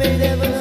made heaven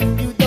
You